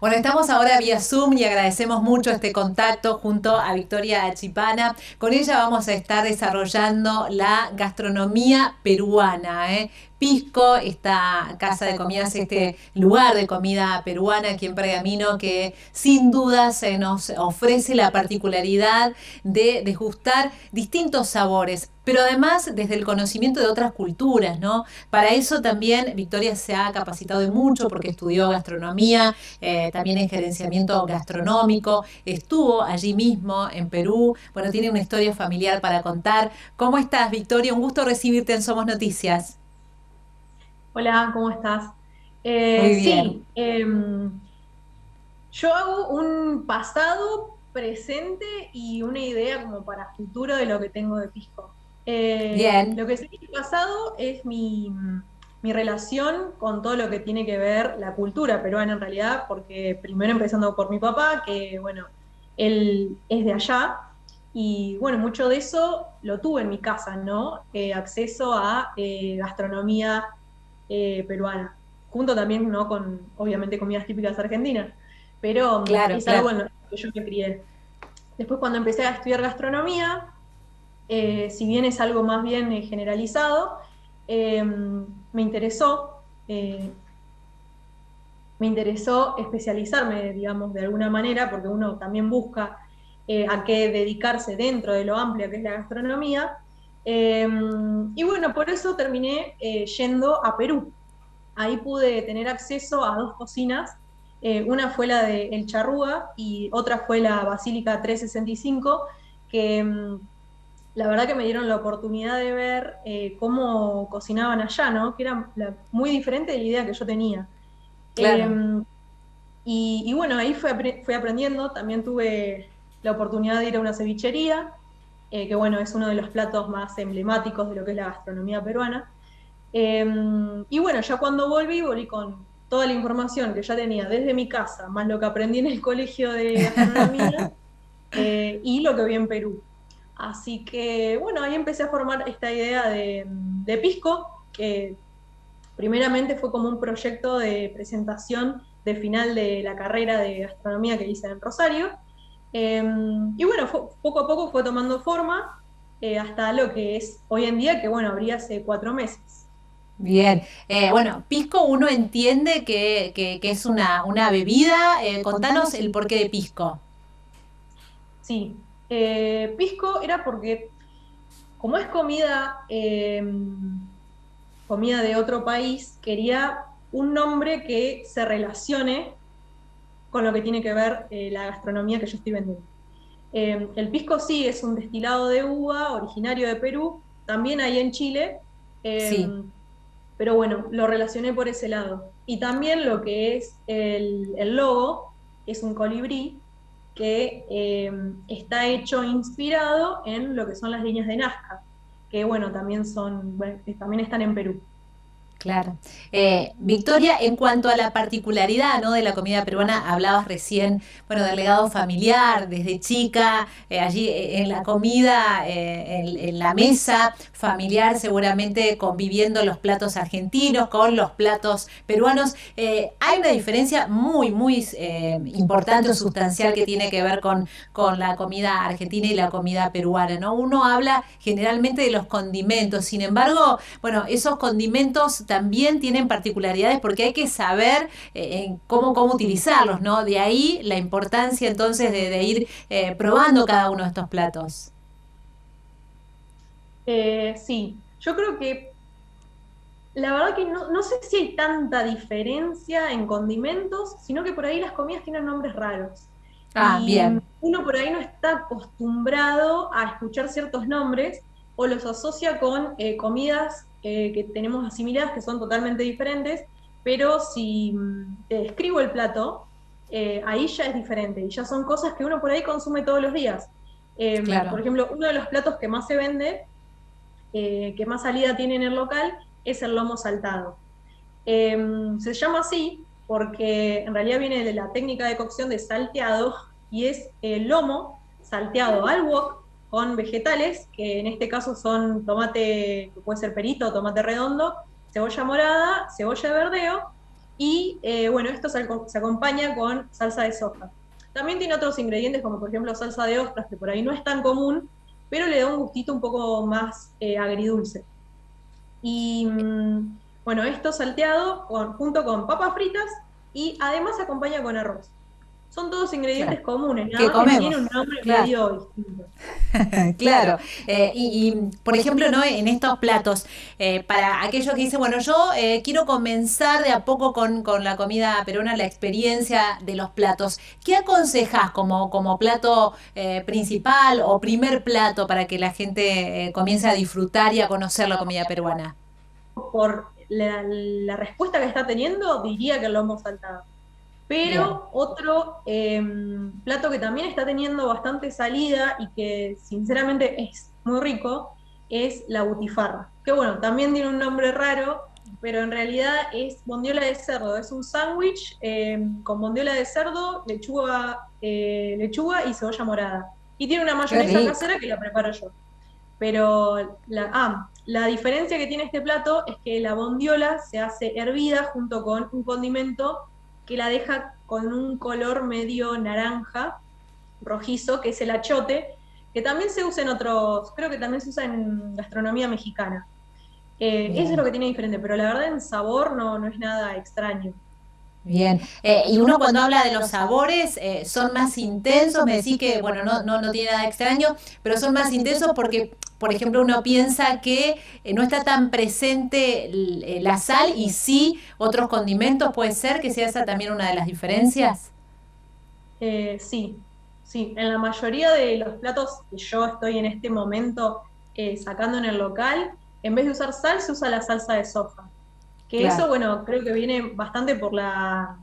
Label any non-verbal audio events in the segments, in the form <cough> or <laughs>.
Bueno, estamos ahora vía Zoom y agradecemos mucho este contacto junto a Victoria Chipana. Con ella vamos a estar desarrollando la gastronomía peruana. ¿eh? Pisco, esta casa de comidas, este lugar de comida peruana aquí en Pergamino que sin duda se nos ofrece la particularidad de degustar distintos sabores, pero además desde el conocimiento de otras culturas, ¿no? Para eso también Victoria se ha capacitado de mucho porque estudió gastronomía, eh, también en gerenciamiento gastronómico, estuvo allí mismo en Perú, bueno, tiene una historia familiar para contar. ¿Cómo estás, Victoria? Un gusto recibirte en Somos Noticias. Hola, ¿cómo estás? Eh, Muy bien. Sí, em, yo hago un pasado, presente y una idea como para futuro de lo que tengo de Pisco. Eh, bien. Lo que sería el pasado es mi, mi relación con todo lo que tiene que ver la cultura peruana en realidad, porque primero empezando por mi papá, que bueno, él es de allá, y bueno, mucho de eso lo tuve en mi casa, ¿no? Eh, acceso a gastronomía eh, peruana, junto también ¿no? con, obviamente, comidas típicas argentinas, pero claro, es algo en lo que yo me crié. Después cuando empecé a estudiar gastronomía, eh, si bien es algo más bien eh, generalizado, me interesó, me interesó especializarme, digamos, de alguna manera, porque uno también busca a qué dedicarse dentro de lo amplio que es la gastronomía, Em, y bueno, por eso terminé eh, yendo a Perú. Ahí pude tener acceso a dos cocinas. Eh, una fue la de El Charrúa y otra fue la Basílica 365, que em, la verdad que me dieron la oportunidad de ver eh, cómo cocinaban allá, ¿no? Que era muy diferente de la idea que yo tenía. Em, y, bueno, ahí fui, fui aprendiendo. También tuve la oportunidad de ir a una cevichería eh, que bueno, es uno de los platos más emblemáticos de lo que es la gastronomía peruana. Em, y bueno, ya cuando volví, volví con toda la información que ya tenía desde mi casa, más lo que aprendí en el colegio de gastronomía <laughs> eh, y lo que vi en Perú. Así que bueno, ahí empecé a formar esta idea de, de Pisco, que primeramente fue como un proyecto de presentación de final de la carrera de gastronomía que hice en Rosario. Em, y bueno, poco a poco fue tomando forma eh, hasta lo que es hoy en día, que bueno, habría hace cuatro meses. Bien, eh, bueno, pisco uno entiende que, es una, bebida. Eh, contanos el porqué de pisco. Sí, pisco era porque como es comida, em, comida de otro país, quería un nombre que se relacione con lo que tiene que ver eh, la gastronomía que yo estoy vendiendo. Eh, el pisco sí es un destilado de uva originario de Perú, también hay en Chile, eh, sí. pero bueno, lo relacioné por ese lado. Y también lo que es el, el logo, es un colibrí que está hecho inspirado en lo que son las líneas de Nazca, que bueno, también, son, también están en Perú. Claro. Eh, Victoria, en cuanto a la particularidad de la comida peruana, hablabas recién, bueno, del legado familiar, desde chica, eh, allí eh, en la comida, en, la mesa familiar, seguramente conviviendo los platos argentinos con los platos peruanos. hay una diferencia muy, muy importante o sustancial que tiene que ver con, con la comida argentina y la comida peruana, ¿no? Uno habla generalmente de los condimentos, sin embargo, bueno, esos condimentos también tienen particularidades porque hay que saber eh, cómo, cómo utilizarlos, ¿no? De ahí la importancia entonces de, ir eh, probando cada uno de estos platos. Eh, sí, yo creo que la verdad que no, sé si hay tanta diferencia en condimentos, sino que por ahí las comidas tienen nombres raros. Ah, bien. Uno por ahí no está acostumbrado a escuchar ciertos nombres o los asocia con comidas eh, que tenemos asimiladas que son totalmente diferentes, pero si mm, te describo el plato, eh, ahí ya es diferente y ya son cosas que uno por ahí consume todos los días. Em, por ejemplo, uno de los platos que más se vende, eh, que más salida tiene en el local, es el lomo saltado. Em, se llama así porque en realidad viene de la técnica de cocción de salteado y es el lomo salteado al wok con vegetales, que en este caso son tomate, que puede ser perito, tomate redondo, cebolla morada, cebolla de verdeo, Y eh, bueno, esto se, acompaña con salsa de soja. También tiene otros ingredientes como por ejemplo salsa de ostras, que por ahí no es tan común, pero le da un gustito un poco más eh, agridulce. Y mm, bueno, esto salteado junto con papas fritas y además se acompaña con arroz. Son todos ingredientes comunes, ¿no? que tienen un nombre medio <laughs> distinto. claro. Eh, y, por ejemplo, ¿no? en estos platos, eh, para aquellos que dicen, bueno, yo eh, quiero comenzar de a poco con, la comida peruana, la experiencia de los platos, ¿qué aconsejas como, como plato principal o primer plato para que la gente comience a disfrutar y a conocer la comida peruana? Por la, la respuesta que está teniendo, diría que lo hemos saltado. Pero otro em, plato que también está teniendo bastante salida y que sinceramente es muy rico es la butifarra. Que bueno, también tiene un nombre raro, pero en realidad es bondiola de cerdo. Es un sándwich em, con bondiola de cerdo, lechuga, eh, lechuga y cebolla morada. Y tiene una mayonesa casera que la preparo yo. Pero la, ah, la diferencia que tiene este plato es que la bondiola se hace hervida junto con un condimento que la deja con un color medio naranja, rojizo, que es el achote, que también se usa en otros, creo que también se usa en gastronomía mexicana. Eh, eso es lo que tiene diferente, pero la verdad en sabor no, no es nada extraño. Bien, eh, y uno cuando habla de los sabores eh, son más intensos, me decís que, bueno, no, no, no tiene nada extraño, pero son más intensos porque, por ejemplo, uno piensa que eh, no está tan presente la sal y sí otros condimentos, puede ser que sea esa también una de las diferencias. sí, sí, en la mayoría de los platos que yo estoy en este momento sacando en el local, en vez de usar sal, se usa la salsa de soja. Que eso, bueno, creo que viene bastante por la,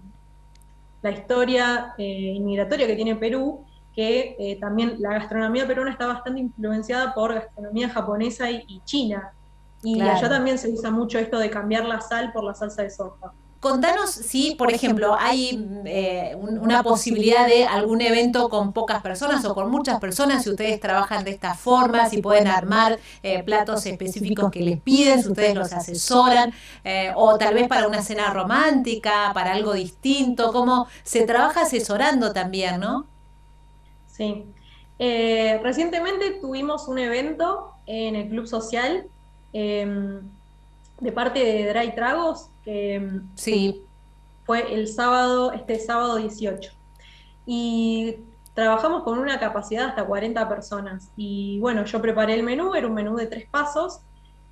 la historia eh, inmigratoria que tiene Perú, que eh, también la gastronomía peruana está bastante influenciada por gastronomía japonesa y, china. Y allá también se usa mucho esto de cambiar la sal por la salsa de soja. Contanos si, por ejemplo, hay eh, una posibilidad de algún evento con pocas personas o con muchas personas, si ustedes trabajan de esta forma, si pueden armar eh, platos específicos que les piden, si ustedes los asesoran, eh, o tal vez para una cena romántica, para algo distinto, cómo se trabaja asesorando también, ¿no? Sí. recientemente tuvimos un evento en el Club Social em, de parte de Dry Tragos que sí. fue el sábado, este sábado 18. Y trabajamos con una capacidad hasta 40 personas. Y bueno, yo preparé el menú, era un menú de tres pasos.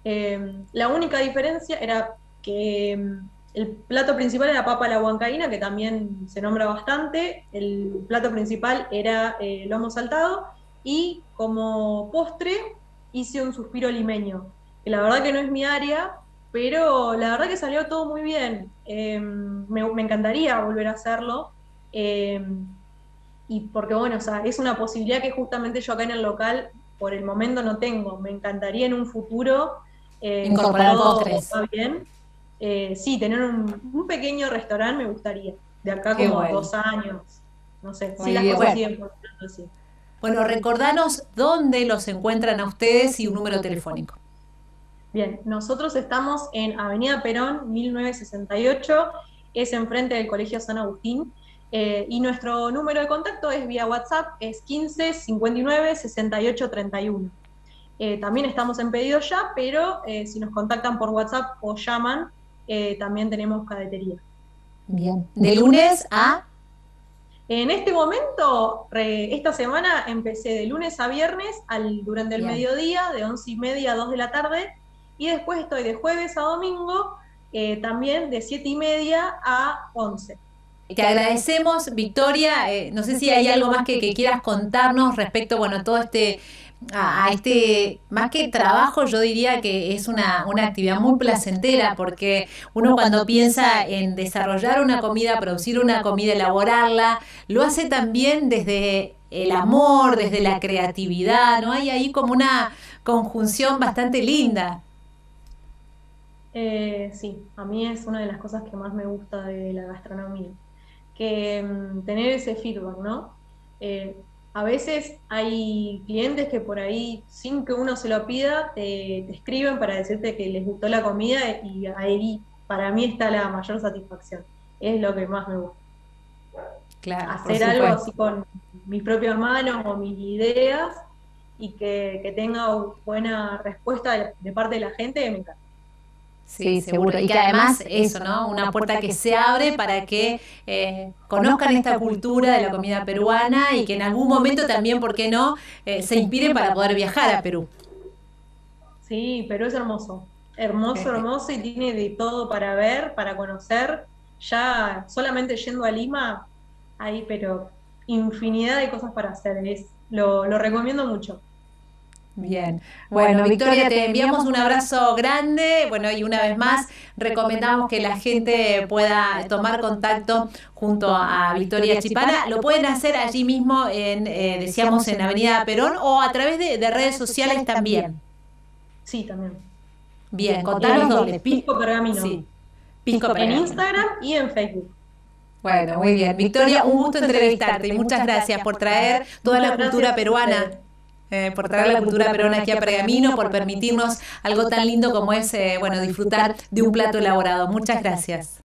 Eh, la única diferencia era que el plato principal era papa a la huancaína, que también se nombra bastante. El plato principal era eh, lomo saltado. Y como postre hice un suspiro limeño, que la verdad que no es mi área, pero la verdad que salió todo muy bien. Em, me, encantaría volver a hacerlo. Em, y porque, bueno, o sea, es una posibilidad que justamente yo acá en el local por el momento no tengo. Me encantaría en un futuro eh, incorporar postres. bien. Eh, sí, tener un, pequeño restaurante me gustaría. De acá como dos años. No sé, si las cosas siguen así. Bueno, recordanos dónde los encuentran a ustedes y un número telefónico. Bien, nosotros estamos en Avenida Perón, 1968, es enfrente del Colegio San Agustín, eh, y nuestro número de contacto es vía WhatsApp, es 15 59 68 31. también estamos en pedido ya, pero eh, si nos contactan por WhatsApp o llaman, eh, también tenemos cadetería. Bien, de lunes a... En este momento, esta semana empecé de lunes a viernes al, durante el mediodía, de 11 y media a 2 de la tarde, y después estoy de jueves a domingo, eh, también de 7 y media a 11. Te agradecemos, Victoria. Eh, no sé si hay algo más que, quieras contarnos respecto, bueno, a todo este, a, este, más que trabajo, yo diría que es una, una actividad muy placentera, porque uno cuando piensa en desarrollar una comida, producir una comida, elaborarla, lo hace también desde el amor, desde la creatividad, ¿no? Hay ahí como una conjunción bastante linda. Eh, sí, a mí es una de las cosas que más me gusta de la gastronomía, que mm, tener ese feedback, ¿no? Eh, a veces hay clientes que por ahí, sin que uno se lo pida, te, escriben para decirte que les gustó la comida y ahí para mí está la mayor satisfacción. es lo que más me gusta. Claro, Hacer algo así con mis propias manos o mis ideas y que, tenga buena respuesta de, parte de la gente, me encanta. Sí, seguro. Y que además eso, ¿no? Una puerta que se abre para que eh, conozcan esta cultura de la comida peruana y que en algún momento también, ¿por qué no?, eh, se inspiren para poder viajar a Perú. Sí, Perú es hermoso. Hermoso, <laughs> hermoso y tiene de todo para ver, para conocer. Ya solamente yendo a Lima hay, pero infinidad de cosas para hacer. Es, lo, lo recomiendo mucho. Bien. Bueno, Victoria, te enviamos un abrazo grande. Bueno, y una vez más, recomendamos que la gente pueda tomar contacto junto a Victoria Chipana. Lo pueden hacer allí mismo, en, eh, decíamos, en Avenida Perón o a través de, redes sociales también. Sí, también. Bien, contanos dónde. Pisco Pergamino. Sí. Pisco Pergamino. En Instagram y en Facebook. Bueno, muy bien. Victoria, un gusto entrevistarte y muchas gracias por traer toda la cultura peruana eh, por traer la cultura peruana aquí a Pergamino, por permitirnos algo tan lindo como es, eh, bueno, disfrutar de un plato elaborado. Muchas gracias.